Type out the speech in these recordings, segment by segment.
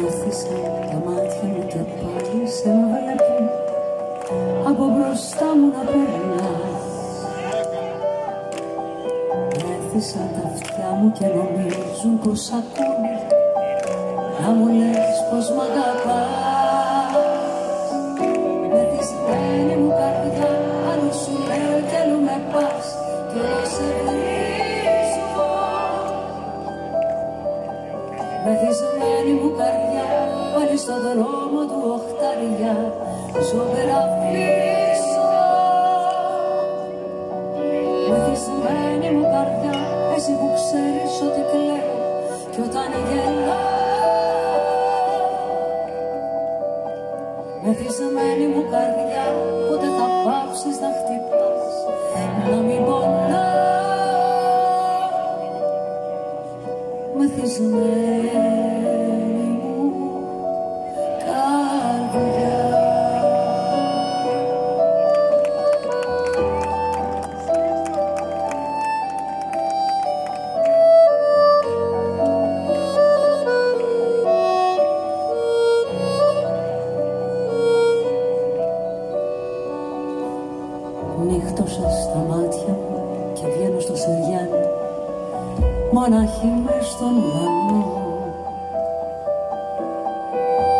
Μεθύσαν τα μάτια μου και πάλι σε να βλέπω. Από μπροστά μου να περνάς. Μέθησαν τα αυτιά μου και νομίζουν πως ακούνε. Να μου λες πως μ' αγαπάς Μεθυσμένη μου καρδιά πάλι στο δρόμο του οχταριά ζωγραφίσω Μεθυσμένη μου καρδιά εσύ που ξέρεις ότι κλαίω κι όταν γελάω. Μεθυσμένη μου καρδιά πότε θα πάψεις να χτυπάς να μην πονάς Νύχτωσα στα μάτια μου μοναχή μες στον ουρανό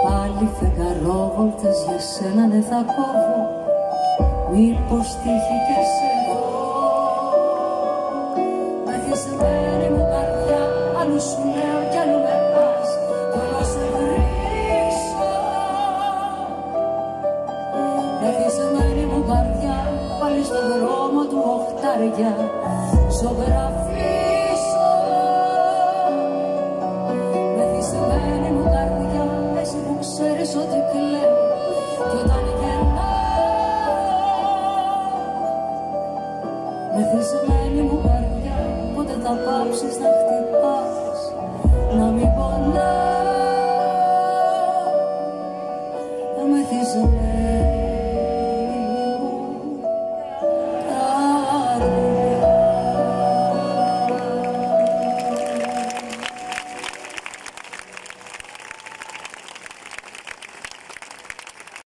Πάλι φεγγαρόβολτες για σένα δεν θα κόβω. Μήπως τύχει και σε δω. Μεθυσμένη μου καρδιά άλλου σου λέω κι άλλου με πας. Κι όλο σε βρίσκω Μεθυσμένη μου καρδιά πάλι στο δρόμο του οχτάρια ζωγραφίσω Μεθυσμένη μου καρδιά εσύ που ξέρεις ότι κλαίω. Κι όταν γελάω Μεθυσμένη μου καρδιά πότε θα πάψεις να χτυπάς. Να μην πονάς